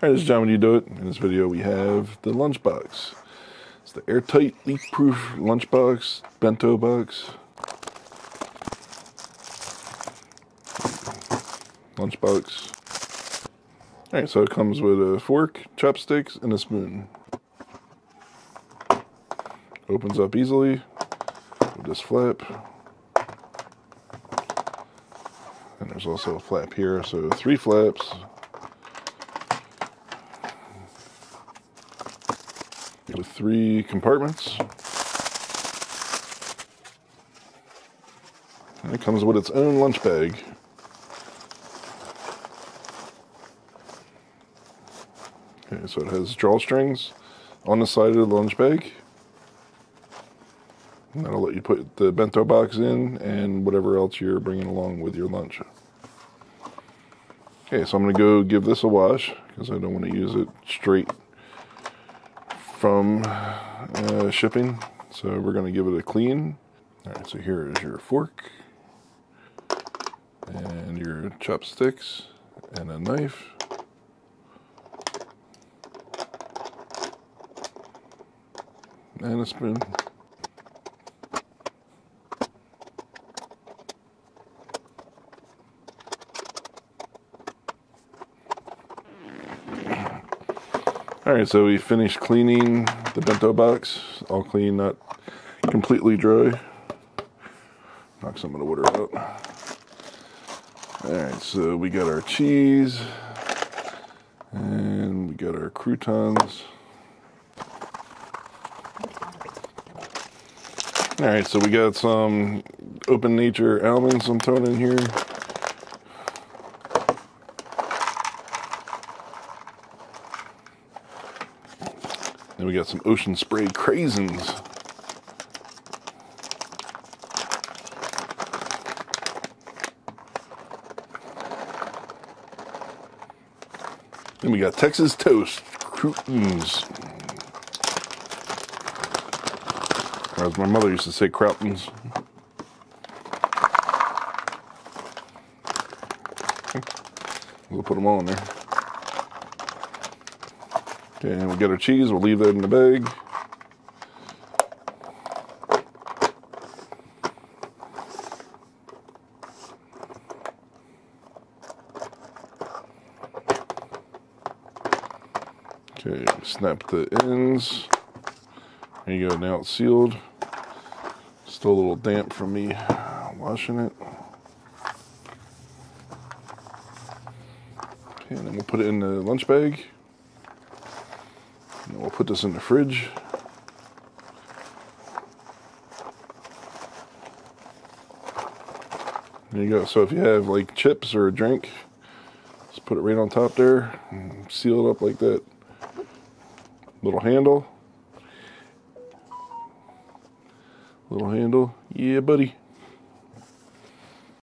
Alright, this is John When U Do It. In this video we have the lunchbox. It's the airtight, leak-proof lunchbox, bento box. Lunchbox. Alright, so it comes with a fork, chopsticks, and a spoon. Opens up easily with this flap. And there's also a flap here, so three flaps. With three compartments. And it comes with its own lunch bag. Okay, so it has drawstrings on the side of the lunch bag. And that'll let you put the bento box in and whatever else you're bringing along with your lunch. Okay, so I'm going to go give this a wash because I don't want to use it straight from uh, shipping. So we're going to give it a clean. All right, so here is your fork and your chopsticks and a knife. And a spoon. All right, so we finished cleaning the bento box. All clean, not completely dry. Knock some of the water out. All right, so we got our cheese and we got our croutons. All right, so we got some open nature almonds I'm throwing in here. Then we got some ocean spray craisins. Then we got Texas toast croutons. Or as my mother used to say, croutons. We'll put them all in there. Okay, and we get our cheese. We'll leave that in the bag. Okay, snap the ends. There you go, now it's sealed. Still a little damp from me washing it. Okay, and then we'll put it in the lunch bag. And we'll put this in the fridge. There you go. So if you have like chips or a drink, just put it right on top there, seal it up like that. Little handle. Little handle. Yeah, buddy.